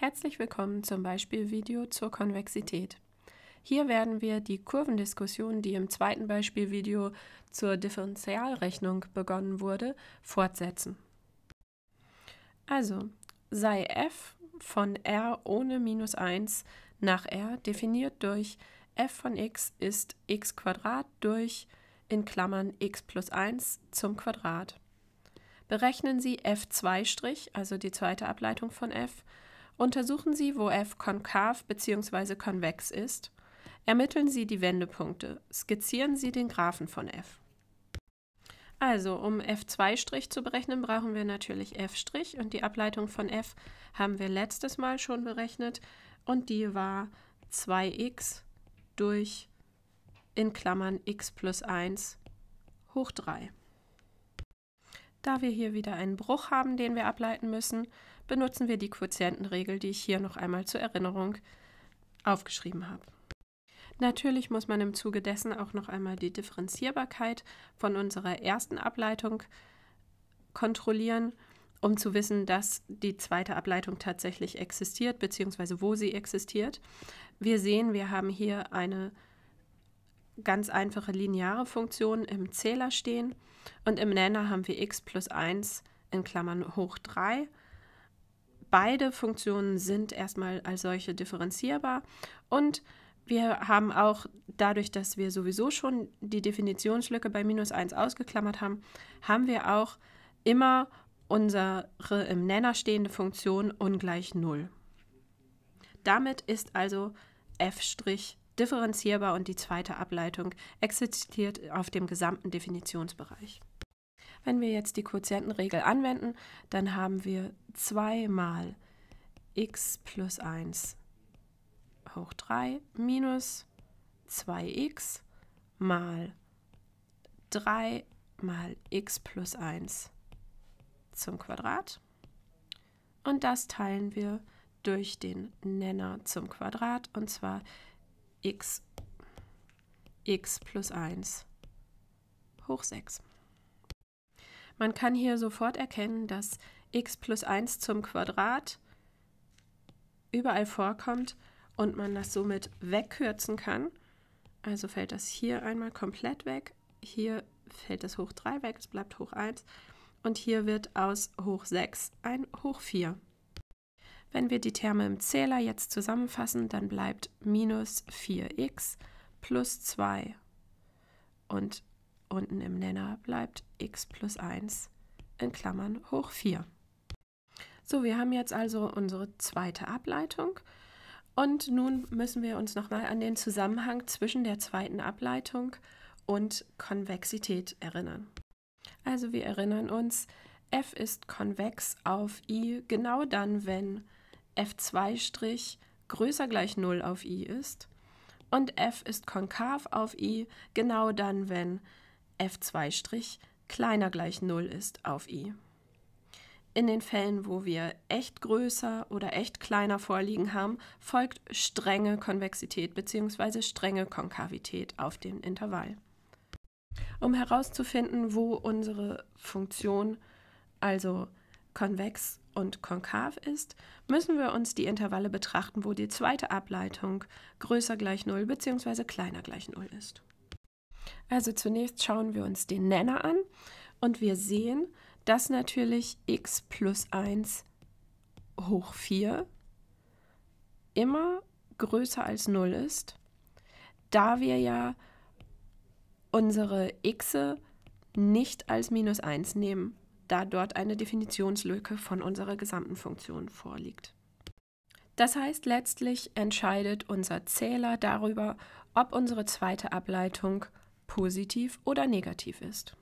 Herzlich willkommen zum Beispielvideo zur Konvexität. Hier werden wir die Kurvendiskussion, die im zweiten Beispielvideo zur Differentialrechnung begonnen wurde, fortsetzen. Also, sei f von r ohne minus 1 nach r definiert durch f von x ist x durch in Klammern x plus 1 zum Quadrat. Berechnen Sie f2', also die zweite Ableitung von f, Untersuchen Sie, wo f konkav bzw. konvex ist. Ermitteln Sie die Wendepunkte. Skizzieren Sie den Graphen von f. Also, um f2' zu berechnen, brauchen wir natürlich f' und die Ableitung von f haben wir letztes Mal schon berechnet und die war 2x durch in Klammern x plus 1 hoch 3. Da wir hier wieder einen Bruch haben, den wir ableiten müssen, benutzen wir die Quotientenregel, die ich hier noch einmal zur Erinnerung aufgeschrieben habe. Natürlich muss man im Zuge dessen auch noch einmal die Differenzierbarkeit von unserer ersten Ableitung kontrollieren, um zu wissen, dass die zweite Ableitung tatsächlich existiert, beziehungsweise wo sie existiert. Wir sehen, wir haben hier eine ganz einfache lineare Funktion im Zähler stehen und im Nenner haben wir x plus 1 in Klammern hoch 3 Beide Funktionen sind erstmal als solche differenzierbar und wir haben auch dadurch, dass wir sowieso schon die Definitionslücke bei minus 1 ausgeklammert haben, haben wir auch immer unsere im Nenner stehende Funktion ungleich 0. Damit ist also f' differenzierbar und die zweite Ableitung existiert auf dem gesamten Definitionsbereich. Wenn wir jetzt die Quotientenregel anwenden, dann haben wir 2 mal x plus 1 hoch 3 minus 2x mal 3 mal x plus 1 zum Quadrat. Und das teilen wir durch den Nenner zum Quadrat, und zwar x, x plus 1 hoch 6. Man kann hier sofort erkennen, dass x plus 1 zum Quadrat überall vorkommt und man das somit wegkürzen kann. Also fällt das hier einmal komplett weg, hier fällt das hoch 3 weg, es bleibt hoch 1 und hier wird aus hoch 6 ein hoch 4. Wenn wir die Terme im Zähler jetzt zusammenfassen, dann bleibt minus 4x plus 2 und unten im Nenner bleibt x plus 1 in Klammern hoch 4. So, wir haben jetzt also unsere zweite Ableitung und nun müssen wir uns nochmal an den Zusammenhang zwischen der zweiten Ableitung und Konvexität erinnern. Also wir erinnern uns, f ist konvex auf i genau dann, wenn f2' größer gleich 0 auf i ist und f ist konkav auf i genau dann, wenn f2' kleiner gleich 0 ist auf i. In den Fällen, wo wir echt größer oder echt kleiner vorliegen haben, folgt strenge Konvexität bzw. strenge Konkavität auf den Intervall. Um herauszufinden, wo unsere Funktion also konvex und konkav ist, müssen wir uns die Intervalle betrachten, wo die zweite Ableitung größer gleich 0 bzw. kleiner gleich 0 ist. Also zunächst schauen wir uns den Nenner an und wir sehen, dass natürlich x plus 1 hoch 4 immer größer als 0 ist, da wir ja unsere x nicht als minus 1 nehmen, da dort eine Definitionslücke von unserer gesamten Funktion vorliegt. Das heißt, letztlich entscheidet unser Zähler darüber, ob unsere zweite Ableitung positiv oder negativ ist.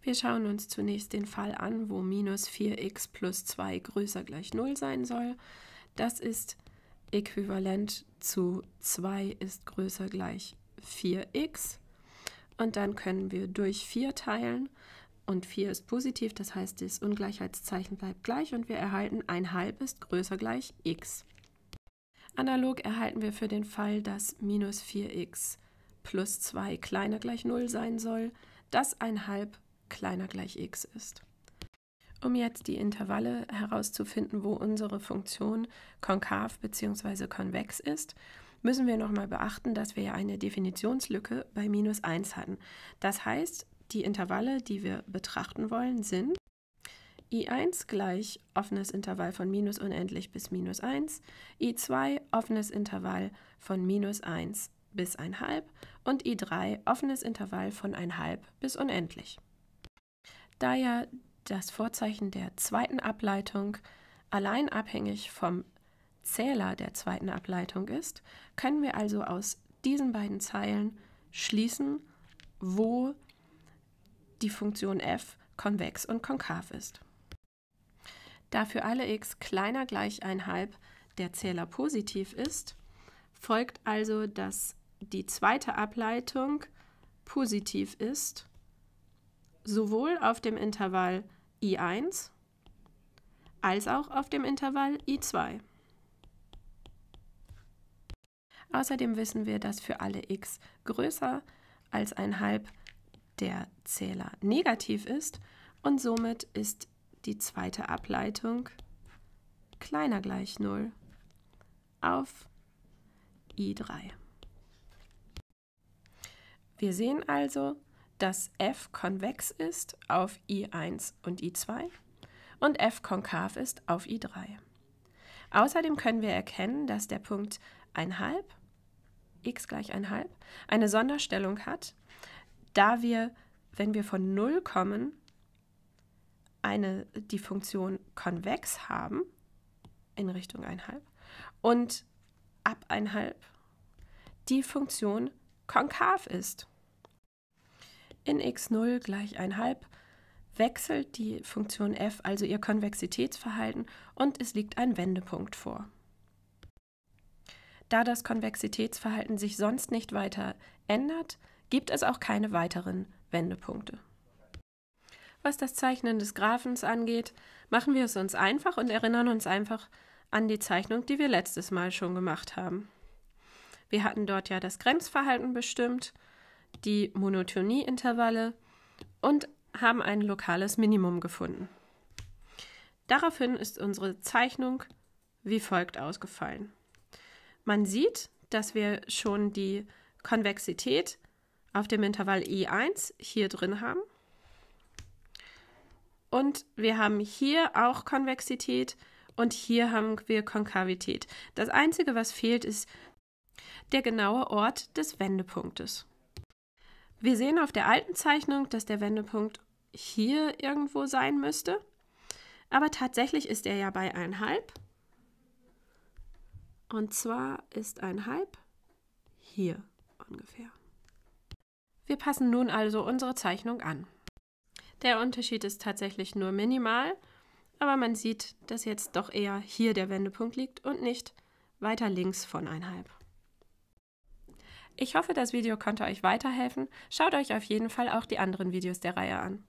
Wir schauen uns zunächst den Fall an, wo minus 4x plus 2 größer gleich 0 sein soll. Das ist äquivalent zu 2 ist größer gleich 4x. Und dann können wir durch 4 teilen und 4 ist positiv, das heißt, das Ungleichheitszeichen bleibt gleich und wir erhalten 1 halb ist größer gleich x. Analog erhalten wir für den Fall, dass minus 4x plus 2 kleiner gleich 0 sein soll, dass ein halb kleiner gleich x ist. Um jetzt die Intervalle herauszufinden, wo unsere Funktion konkav bzw. konvex ist, müssen wir nochmal beachten, dass wir ja eine Definitionslücke bei minus 1 hatten. Das heißt, die Intervalle, die wir betrachten wollen, sind i1 gleich offenes Intervall von minus unendlich bis minus 1, i2 offenes Intervall von minus 1 bis 1,5 und i3 offenes Intervall von 1,5 bis unendlich. Da ja das Vorzeichen der zweiten Ableitung allein abhängig vom Zähler der zweiten Ableitung ist, können wir also aus diesen beiden Zeilen schließen, wo die Funktion f konvex und konkav ist. Da für alle x kleiner gleich 1,5 der Zähler positiv ist, folgt also, dass die zweite Ableitung positiv ist, sowohl auf dem Intervall i1 als auch auf dem Intervall i2. Außerdem wissen wir, dass für alle x größer als ein halb der Zähler negativ ist und somit ist die zweite Ableitung kleiner gleich 0 auf i3. Wir sehen also, dass f konvex ist auf i1 und i2 und f konkav ist auf i3. Außerdem können wir erkennen, dass der Punkt 1,5 x gleich 1,5 eine Sonderstellung hat, da wir, wenn wir von 0 kommen, eine, die Funktion konvex haben in Richtung 1,5 und ab 1,5 die Funktion konkav ist. In x0 gleich 1,5 wechselt die Funktion f also ihr Konvexitätsverhalten und es liegt ein Wendepunkt vor. Da das Konvexitätsverhalten sich sonst nicht weiter ändert, gibt es auch keine weiteren Wendepunkte. Was das Zeichnen des Graphens angeht, machen wir es uns einfach und erinnern uns einfach an die Zeichnung, die wir letztes Mal schon gemacht haben. Wir hatten dort ja das Grenzverhalten bestimmt, die Monotonieintervalle und haben ein lokales Minimum gefunden. Daraufhin ist unsere Zeichnung wie folgt ausgefallen. Man sieht, dass wir schon die Konvexität auf dem Intervall I1 hier drin haben. Und wir haben hier auch Konvexität und hier haben wir Konkavität. Das Einzige, was fehlt, ist der genaue Ort des Wendepunktes. Wir sehen auf der alten Zeichnung, dass der Wendepunkt hier irgendwo sein müsste, aber tatsächlich ist er ja bei 1,5. Und zwar ist 1,5 hier ungefähr. Wir passen nun also unsere Zeichnung an. Der Unterschied ist tatsächlich nur minimal, aber man sieht, dass jetzt doch eher hier der Wendepunkt liegt und nicht weiter links von 1,5. Ich hoffe, das Video konnte euch weiterhelfen. Schaut euch auf jeden Fall auch die anderen Videos der Reihe an.